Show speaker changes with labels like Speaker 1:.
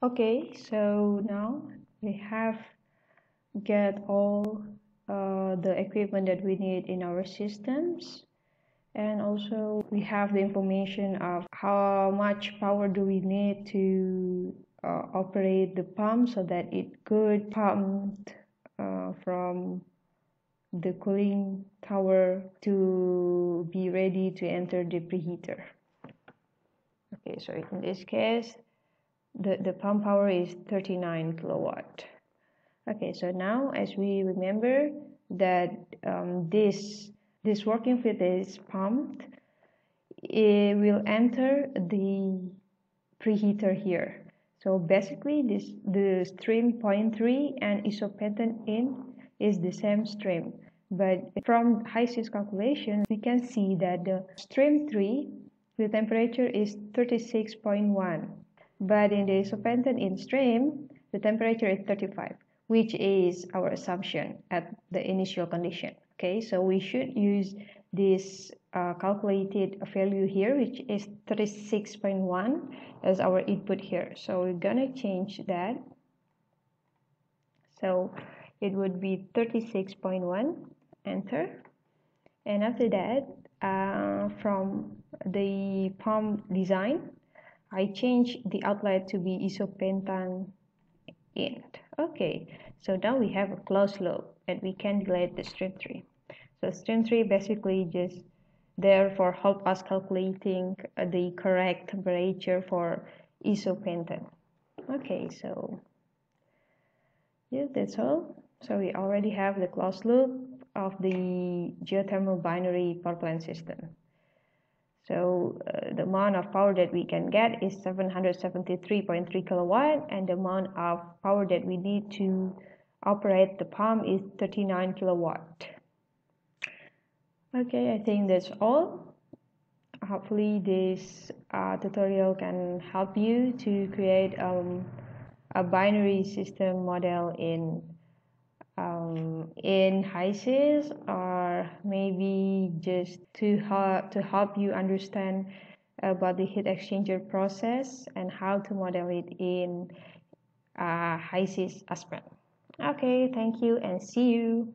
Speaker 1: Okay, so now we have get all uh, the equipment that we need in our systems. And also we have the information of how much power do we need to uh, operate the pump so that it could pump uh, from the cooling tower to be ready to enter the preheater. Okay so in this case the, the pump power is 39 kilowatt. Okay so now as we remember that um, this this working fluid is pumped it will enter the preheater here. So basically this the stream point 3 and isopentane in is the same stream. But from HYSYS calculation we can see that the stream 3 the temperature is 36.1 but in the isopentane in stream the temperature is 35 which is our assumption at the initial condition okay? So we should use this uh, calculated value here which is 36.1 as our input here. So we're gonna change that. So it would be 36.1 enter. And after that uh, from the pump design I change the outlet to be isopentane in okay so now we have a closed loop and we can delete the stream 3 so stream 3 basically just therefore help us calculating the correct temperature for isopentane okay so yeah that's all. So we already have the closed loop of the geothermal binary power plant system so uh, the amount of power that we can get is 773.3 kilowatt and the amount of power that we need to operate the pump is 39 kilowatt. Okay, I think that's all. Hopefully this uh, tutorial can help you to create um, a binary system model in um, in HYSYS or maybe just to, help to help you understand about the heat exchanger process and how to model it in uh, HYSYS Aspen. Okay, thank you and see you.